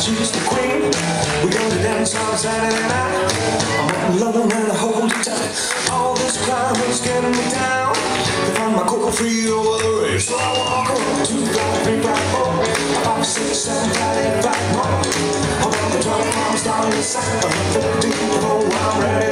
queen. We're gonna dance all Saturday night. I'm alone and I hold you tight. All this crime is getting me down. They find my cocoa free over the race. So I walk on two, five, three, five, four, five, six, seven, five, eight, five more. I'm on the drum, I'm starting to sound. I'm 15 before I'm ready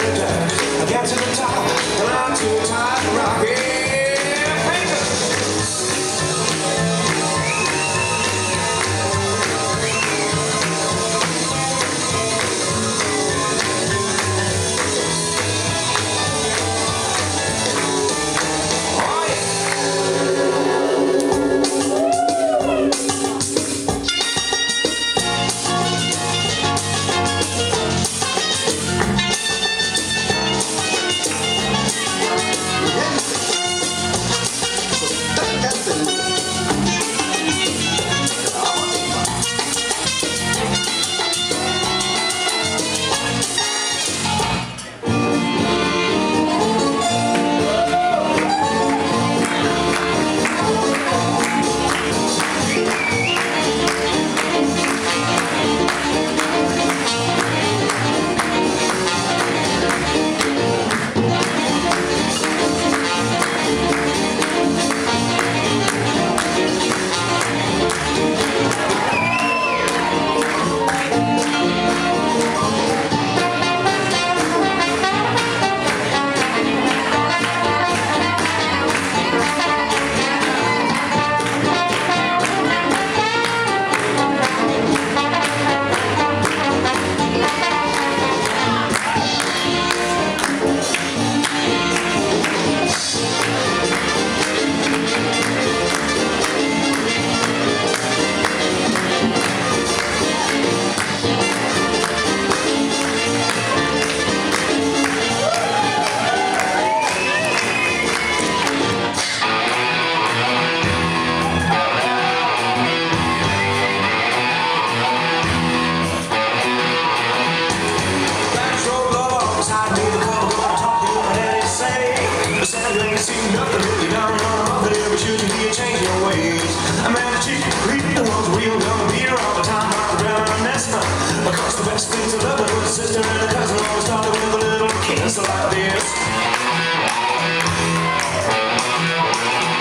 real dumb beer all the time ground and that's not. Because the best things to love with a sister and a cousin always started with a little kiss like this.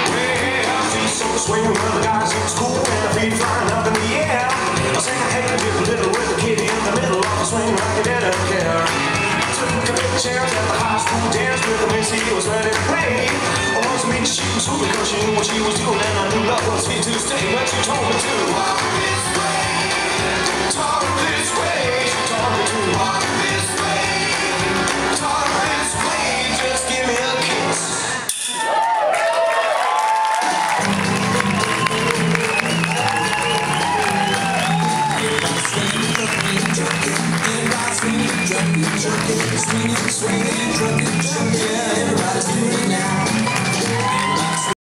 Well, she's so swinging when the guys in school and her feet flying up in the air. I sang a hey, dip a little with the kid in the middle of the swing like they didn't care. Took a couple chairs at the high school dance with the Missy was ready to play forced me to because she knew what she was doing and I knew love was here to stay What she told me to walk this way, talk this way. She told me to walk this way, talk this way. Just give me a kiss. Swinging, swinging, drunken, drunken, yeah, everybody's doing it now.